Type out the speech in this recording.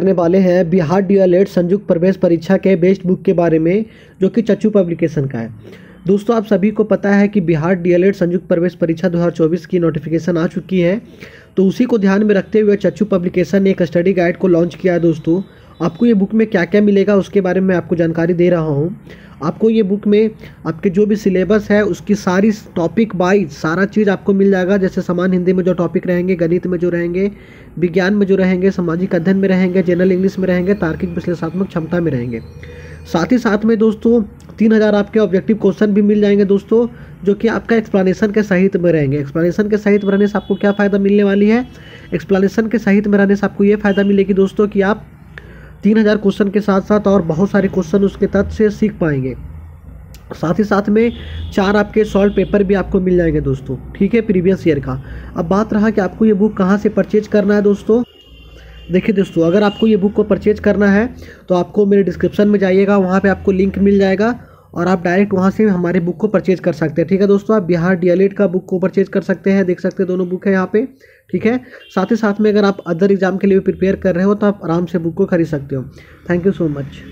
करने वाले हैं बिहार डीएलएड संयुक्त प्रवेश परीक्षा के बेस्ट बुक के बारे में, जो कि चच्चू पब्लिकेशन का है। दोस्तों, आप सभी को पता है कि बिहार डीएलएड संयुक्त प्रवेश परीक्षा 2024 की नोटिफिकेशन आ चुकी है। तो उसी को ध्यान में रखते हुए चच्चू पब्लिकेशन ने एक स्टडी गाइड को लॉन्च किया है, दोस्तों। आपको ये बुक में क्या क्या मिलेगा उसके बारे में आपको जानकारी दे रहा हूँ। आपको ये बुक में आपके जो भी सिलेबस है, उसकी सारी टॉपिक वाइज सारा चीज़ आपको मिल जाएगा। जैसे समान हिंदी में जो टॉपिक रहेंगे, गणित में जो रहेंगे, विज्ञान में जो रहेंगे, सामाजिक अध्ययन में रहेंगे जनरल इंग्लिश में रहेंगे, तार्किक विश्लेषणात्मक क्षमता में रहेंगे। साथ ही साथ में दोस्तों, तीन हज़ार आपके ऑब्जेक्टिव क्वेश्चन भी मिल जाएँगे दोस्तों, जो कि आपका एक्सप्लानेशन के सहित में रहेंगे। एक्सप्लानेशन के सहित में रहने से आपको क्या फ़ायदा मिलने वाली है? एक्सप्लानेशन के सहित में रहने से आपको ये फ़ायदा मिलेगी दोस्तों कि आप तीन हज़ार क्वेश्चन के साथ साथ और बहुत सारे क्वेश्चन उसके तथ्य से सीख पाएँगे। साथ ही साथ में चार आपके सॉल्व पेपर भी आपको मिल जाएँगे दोस्तों, ठीक है, प्रीवियस ईयर का। अब बात रहा कि आपको ये बुक कहाँ से परचेज करना है दोस्तों। देखिए दोस्तों, अगर आपको ये बुक को परचेज करना है तो आपको मेरे डिस्क्रिप्शन में जाइएगा, वहाँ पे आपको लिंक मिल जाएगा। और आप डायरेक्ट वहाँ से हमारे बुक को परचेज कर सकते हैं। ठीक है दोस्तों, आप बिहार डी का बुक को परचेज कर सकते हैं, देख सकते हैं दोनों बुक है यहाँ पे। ठीक है? साथ ही साथ में अगर आप अदर एग्ज़ाम के लिए प्रिपेयर कर रहे हो तो आप आराम से बुक को खरीद सकते हो। Thank you so much